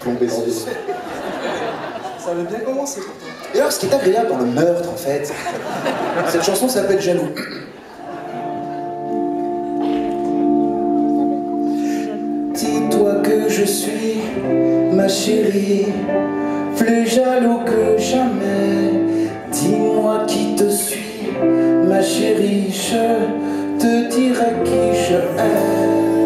Plombé Ça avait bien commencé. Et alors, ce qui est agréable dans le meurtre, en fait, cette chanson s'appelle Jaloux. Dis-toi que je suis ma chérie, plus jaloux que jamais. Dis-moi qui te suis, ma chérie, je te dirai qui je aime.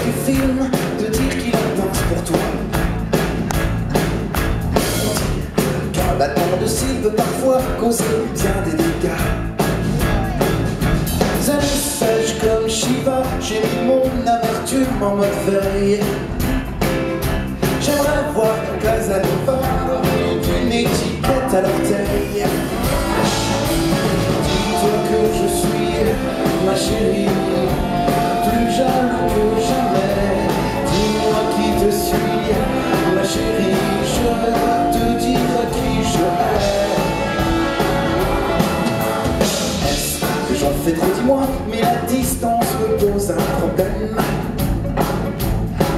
Ça relève du film de dire qu'il en pense pour toi. Qu'un battement de cils peut parfois causer bien des dégâts. Un message comme Shiva, j'ai mis mon amertume en mode veille. J'aimerais voir Casanova une étiquette à l'orteil. Dis-toi que je suis ma chérie,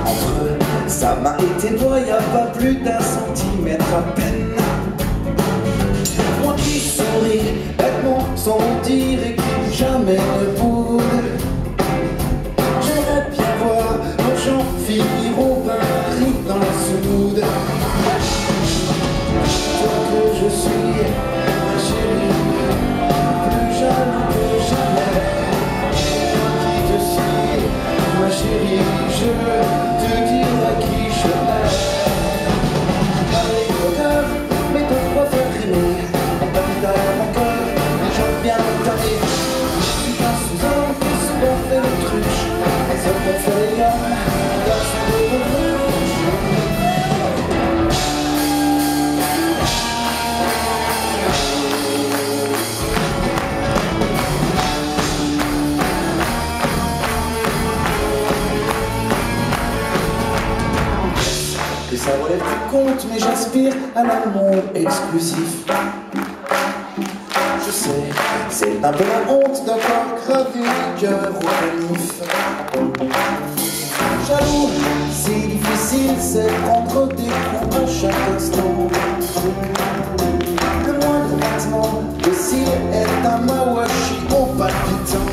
Entre sa main et tes doigts, y a pas plus d'un centimètre à peine. Moi qui souris bêtement sans dire et qui jamais ne chérie, ça relève du conte, mais j'aspire à l'amour exclusif. Je sais, c'est un peu la honte d'avoir gravé cœur au canif. Jaloux, c'est difficile, c'est prendre des coups à chaque instant. Le moindre battement de cils est un mawashi au palpitant.